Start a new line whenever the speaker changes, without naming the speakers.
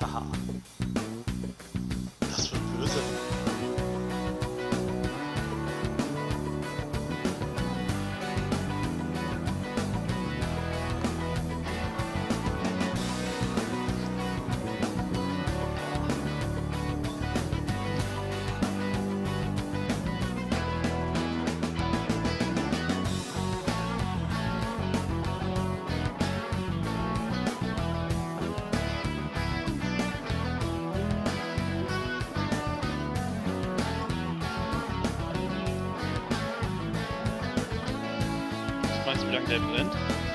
哈哈
most productive and